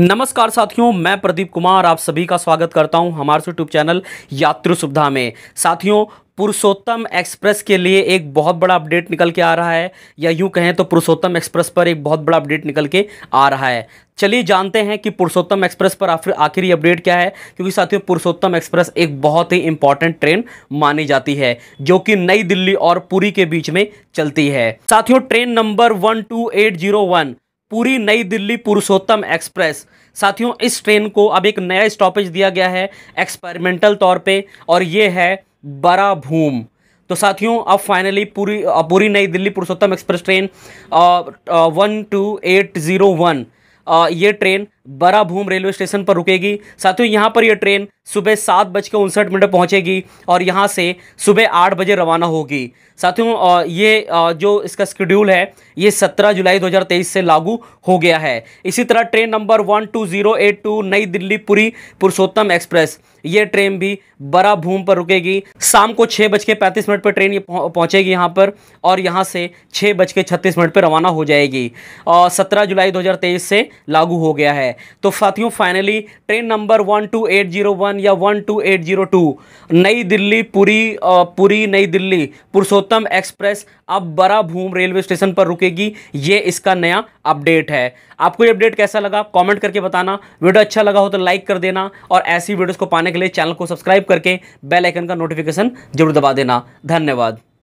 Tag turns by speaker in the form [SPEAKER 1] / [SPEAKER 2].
[SPEAKER 1] नमस्कार साथियों, मैं प्रदीप कुमार, आप सभी का स्वागत करता हूँ हमारे यूट्यूब चैनल यात्रु सुविधा में। साथियों, पुरुषोत्तम एक्सप्रेस के लिए एक बहुत बड़ा अपडेट निकल के आ रहा है, या यूँ कहें तो पुरुषोत्तम एक्सप्रेस पर एक बहुत बड़ा अपडेट निकल के आ रहा है। चलिए जानते हैं कि पुरुषोत्तम एक्सप्रेस पर आखिर आखिर अपडेट क्या है, क्योंकि साथियों, पुरुषोत्तम एक्सप्रेस एक बहुत ही इंपॉर्टेंट ट्रेन मानी जाती है, जो कि नई दिल्ली और पुरी के बीच में चलती है। साथियों train number one two eight zero one Puri नई दिल्ली पुरुषोत्तम एक्सप्रेस। साथियों, इस ट्रेन को अब एक नया स्टॉपेज दिया गया है एक्सपेरिमेंटल तौर पे, और ये है बड़ा भूम। तो साथियों, अब फाइनली पूरी पूरी नई Delhi Purushottam express train one two eight zero one ये train Barabhum railway station पर रुकेगी। साथियों, यहाँ पर यह ट्रेन सुबह सात बज के उनसठ मिनट पहुँचेगी और यहाँ से सुबह आठ बजे रवाना होगी। साथियों ये जो इसका शेड्यूल है, ये सत्रह जुलाई 2023 से लागू हो गया है। इसी तरह train number one two zero eight two नई दिल्ली पुरी पुरुषोत्तम एक्सप्रेस, ये ट्रेन भी बड़ा भूम पर रुकेगी। शाम को छः बज के पैंतीस मिनट पर ट्रेन ये पहुँचेगी यहाँ पर और यहाँ से छः बज के छत्तीस मिनट पर रवाना हो जाएगी। और सत्रह जुलाई दो हज़ार तेईस से लागू हो गया है। तो साथियों finally train number one two eight zero one या one two eight zero two नई दिल्ली पुरी पुरी नई दिल्ली पुरुषोत्तम एक्सप्रेस अब बड़ा भूम रेलवे स्टेशन पर रुकेगी। ये इसका नया अपडेट है। आपको ये अपडेट कैसा लगा कमेंट करके बताना। वीडियो अच्छा लगा हो तो लाइक कर देना और ऐसी वीडियोस को पाने के लिए चैनल को सब्सक्राइब करके बेल आइकन का नोटिफिकेशन ज़रूर दबा देना। धन्यवाद।